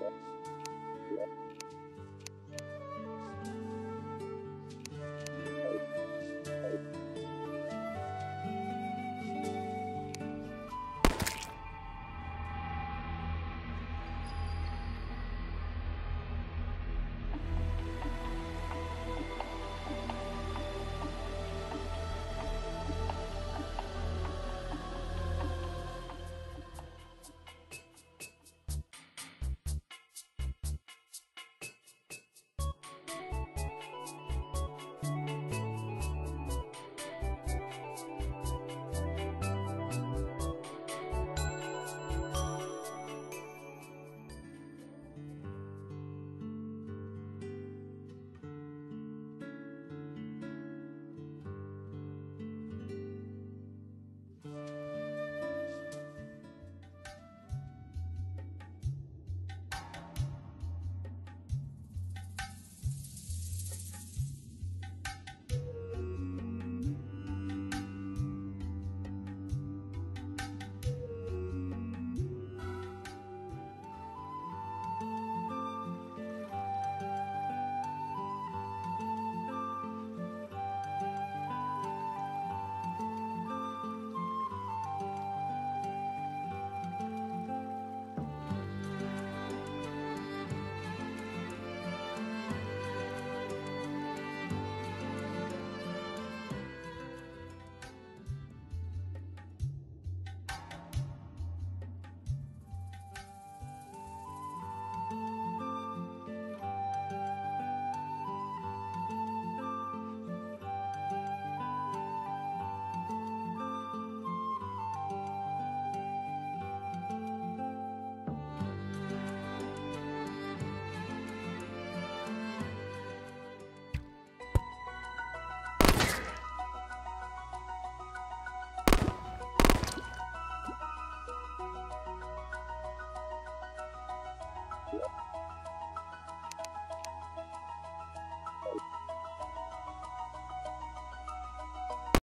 Yeah.